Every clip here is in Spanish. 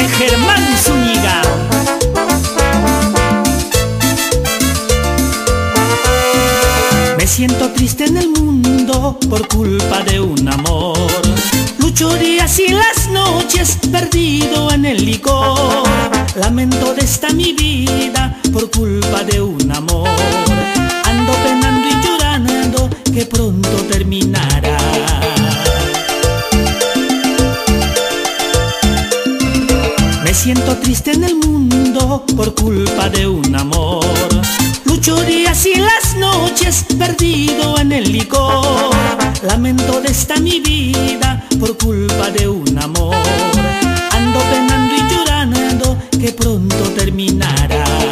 de Germán Zúñiga. Me siento triste en el mundo por culpa de un amor. Lucho días y las noches perdido en el licor. Lamento de esta mi vida por culpa de un amor. Triste en el mundo por culpa de un amor. Lucho días y las noches perdido en el licor. Lamento de esta mi vida por culpa de un amor. Ando penando y llorando que pronto terminará.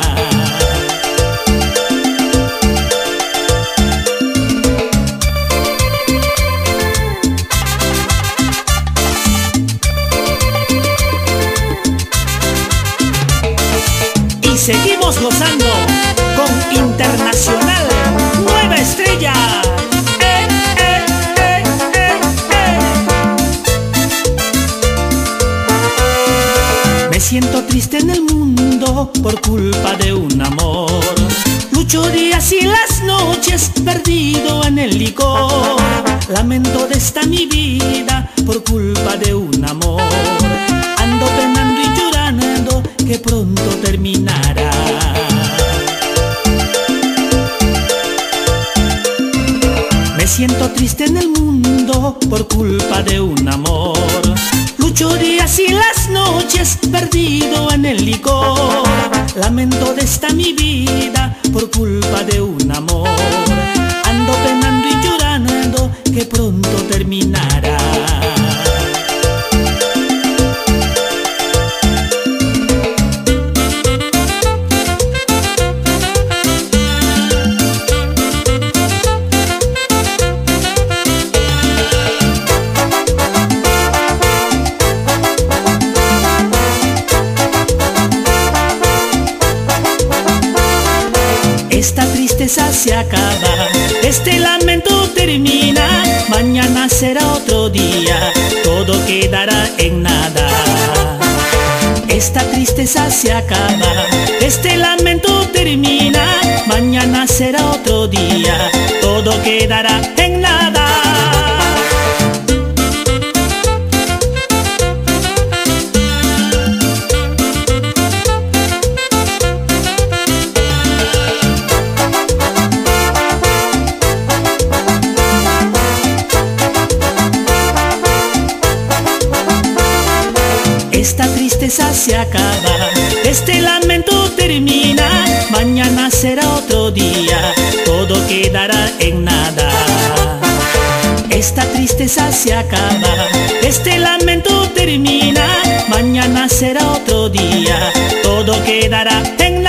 Seguimos gozando con Internacional Nueva Estrella. Me siento triste en el mundo por culpa de un amor. Lucho días y las noches perdido en el licor. Lamento de esta mi vida por culpa siento triste en el mundo por culpa de un amor. Lucho días y las noches perdido en el licor. Lamento de esta mi vida por culpa de un Esta tristeza se acaba, este lamento termina, mañana será otro día, todo quedará en nada. Esta tristeza se acaba, este lamento termina, Esta tristeza se acaba, este lamento termina, mañana será otro día, todo quedará en nada. Esta tristeza se acaba, este lamento termina, mañana será otro día, todo quedará en nada.